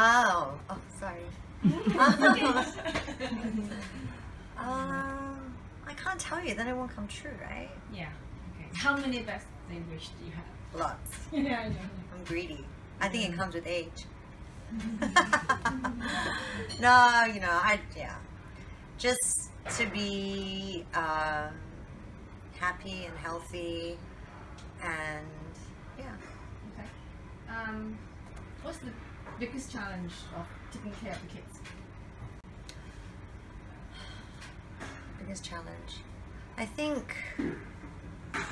Oh, oh, sorry. um, I can't tell you. Then it won't come true, right? Yeah. Okay. How many birthday wish do you have? Lots. yeah, I know. I'm greedy. I think it comes with age. no, you know, I yeah, just to be um, happy and healthy, and yeah. Okay. Um, what's the biggest challenge of taking care of the kids? biggest challenge? I think. I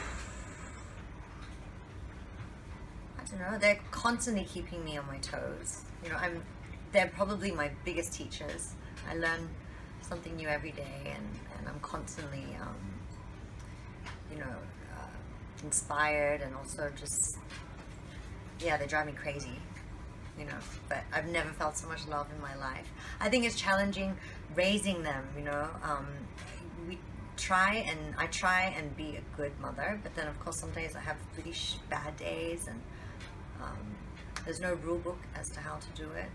don't know. They're constantly keeping me on my toes. You know, I'm. They're probably my biggest teachers. I learn something new every day, and, and I'm constantly, um, you know, uh, inspired, and also just, yeah, they drive me crazy. But I've never felt so much love in my life. I think it's challenging raising them. You know, um, we try and I try and be a good mother, but then of course some days I have really bad days, and um, there's no rule book as to how to do it.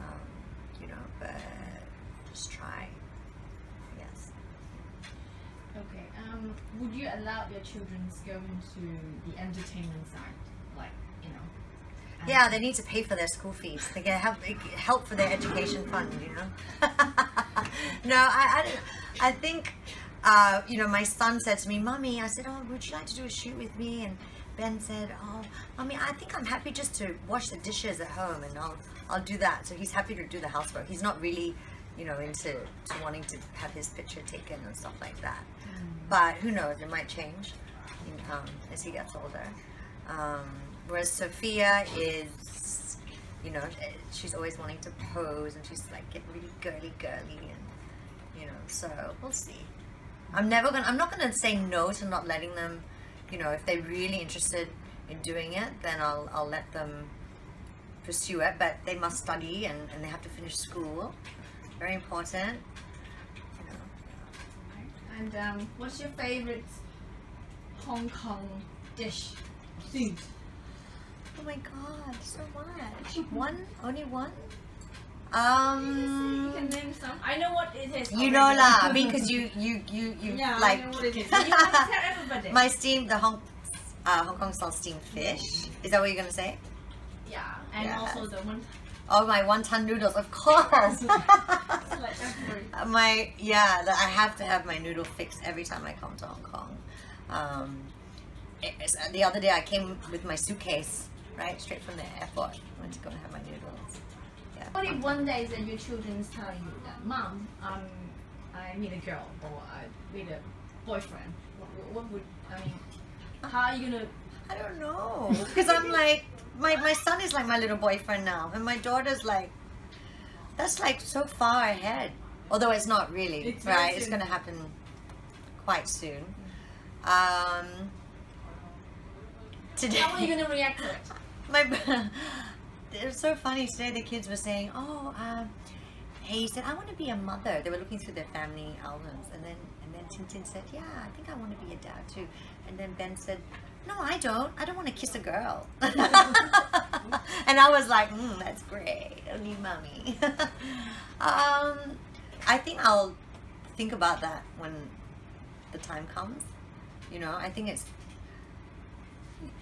Um, you know, but just try. Yes. Okay. Um, would you allow your children to go into the entertainment side, like you know? and- Yeah, they need to pay for their school fees. They get help, help for their education fund, you know. no, I, I, I think, uh, you know, my son said to me, "Mommy," I said, "Oh, would you like to do a shoot with me?" And Ben said, "Oh, mommy, I think I'm happy just to wash the dishes at home, and I'll, I'll do that." So he's happy to do the housework. He's not really, you know, into to wanting to have his picture taken and stuff like that. But who knows? It might change um, as he gets older. Um, whereas Sophia is, you know, eh, she's always wanting to pose and she's like getting really girly, girly, and you know. So we'll see. I'm never gonna. I'm not gonna say no to not letting them. You know, if they're really interested in doing it, then I'll I'll let them pursue it. But they must study and, and they have to finish school. Very important. You know. And um, what's your favorite Hong Kong dish? Food. Oh my god, so much. one? Only one? Um, You can name some. I know what it is. you know lah, because you you you you yeah, like I know what it is. You want to tell everybody. my steam, the Hong uh, Hong Kong style steamed fish. Is that what you're gonna say? yeah, and Yeah. also the one Oh my wonton noodles, of course. like my yeah, the- I have to have my noodle fix every time I come to Hong Kong. Um, it's- the other day I came with my suitcase right straight from the airport. I Went to go and have my noodles. Yeah. What if one day that your children tell you that, Mom, um, I meet a girl or I meet a boyfriend? What, what- would I mean? How are you gonna? I don't know. Because I'm like, my, my son is like my little boyfriend now. And my daughter's like, that's like so far ahead. Although it's not really, It's right? It's going to happen quite soon. Um, today, How are you gonna react to it? my, it was so funny. Today the kids were saying, oh, um, he said, I want to be a mother. They were looking through their family albums. And then, and then Tintin said, yeah, I think I want to be a dad too. And then Ben said, no, I don't. I don't want to kiss a girl. and I was like, mm, that's great. Only mommy. um, I think I'll think about that when the time comes. You know, I think it's,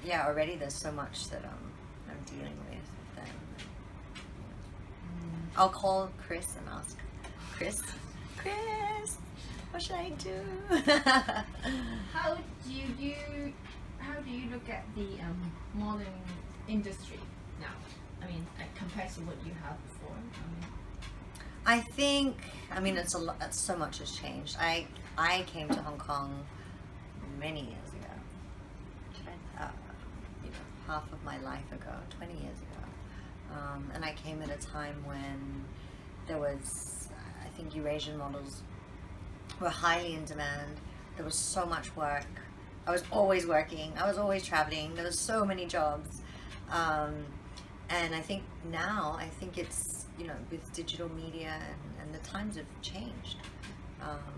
yeah, already there's so much that um, I'm dealing with them. I'll call Chris and ask, Chris, Chris, what should I do? How do you? How do you look at the um, modern industry now? I mean, compared to what you had before. I mean, I think, I mean, it's a lot, so much has changed. I, I came to Hong Kong many years ago. Uh, you know, half of my life ago, 20 years ago. Um, and I came at a time when there was, I think Eurasian models were highly in demand. There was so much work. I was always working. I was always traveling. There was so many jobs. Um, and I think now, I think it's, you know, with digital media and, and the times have changed. Um,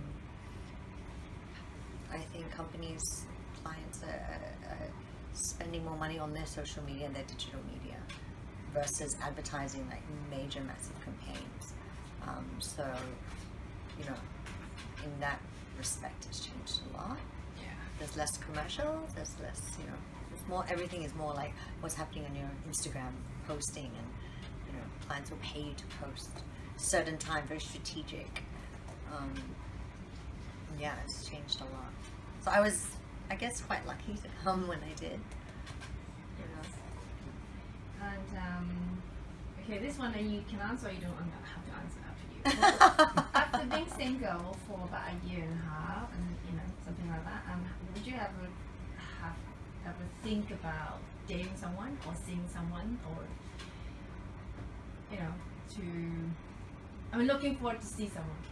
I think companies, clients are, are, spending more money on their social media and their digital media. versus advertising like major massive campaigns. Um, so, you know, in that respect, it's changed a lot. Yeah. There's less commercials. There's less, you know, there's more. Everything is more like what's happening on your Instagram posting, and you know, clients will pay you to post certain time, very strategic. Um, yeah, it's changed a lot. So I was, I guess, quite lucky to come when I did. You know. And um, okay, this one you can answer. Or you don't have to answer after you. after being single for about a year and a half, and you know something like that, um, would you ever have ever think about dating someone or seeing someone or you know to? I mean, looking forward to see someone.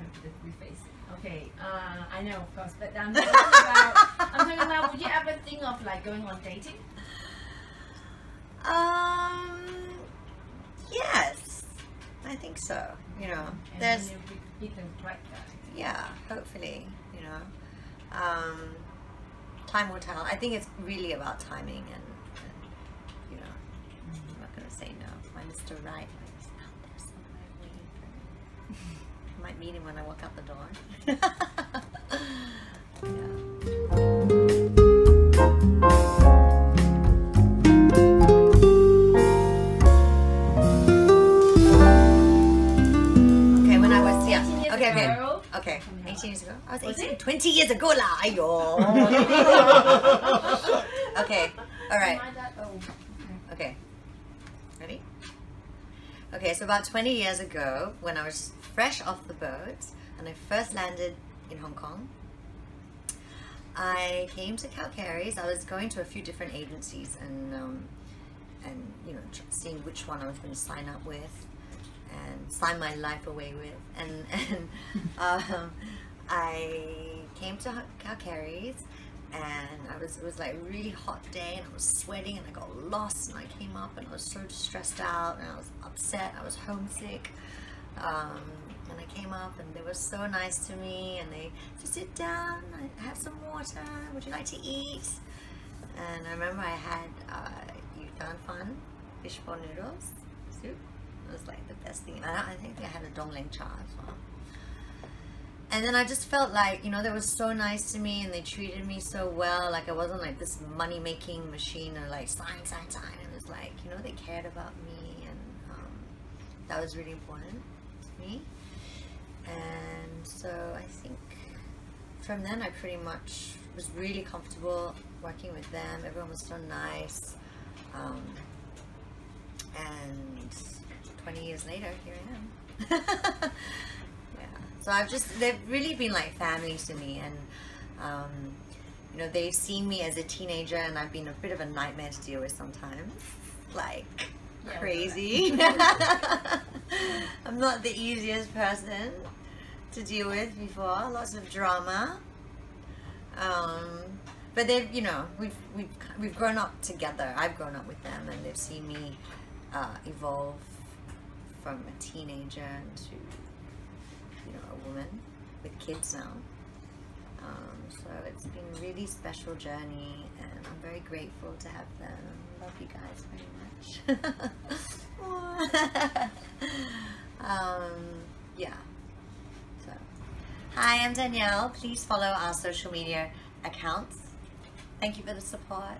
It's kind of. Okay, uh, I know of course, but I'm talking about. I'm talking about. Would you ever think of like going on dating? Um. Yes, I think so. You know, And there's you the right guy. yeah. Hopefully, you know. Um, time will tell. I think it's really about timing and, and you know, I'm not gonna say no. My Mr. Right is out there somewhere waiting for me. I might meet him when I walk out the door. yeah. Okay, when I was yeah. Okay, okay. 18 years ago. I was Was 18. it? 20 years ago. Ayo. okay, all right. Am I that old? Okay. Okay. Ready? Okay, so about 20 years ago, when I was fresh off the boat and I first landed in Hong Kong, I came to Calcarries. I was going to a few different agencies and, um, and you know, seeing which one I was going to sign up with and sign my life away with. And, and um, I came to Calcarries and I was it was like a really hot day and I was sweating and I got lost and I came up and I was so stressed out and I was upset. I was homesick um, and I came up and they were so nice to me and they just sit down I have some water would you like to eat? And I remember I had uh, Yufan Fan fish ball noodles soup. It was like the best thing. I, I think I had a dong ling cha as well. And then I just felt like you know they were so nice to me and they treated me so well. Like I wasn't like this money making machine or like sign sign sign. It was like you know they cared about me that was really important to me. And so I think from then I pretty much was really comfortable working with them. Everyone was so nice. Um, and 20 years later here I am. Yeah. So i've just they've really been like family to me and um, you know they've seen me as a teenager and i've been a bit of a nightmare to deal with sometimes. Like crazy. i'm not the easiest person to deal with before. Lots of drama. Um, but they've you know we've we've we've grown up together. I've grown up with them and they've seen me uh, evolve from a teenager to you know a woman with kids now um, so it's been a really special journey and i'm very grateful to have them. Love you guys very much. Um, yeah. So hi i'm danielle. Please follow our social media accounts. Thank you for the support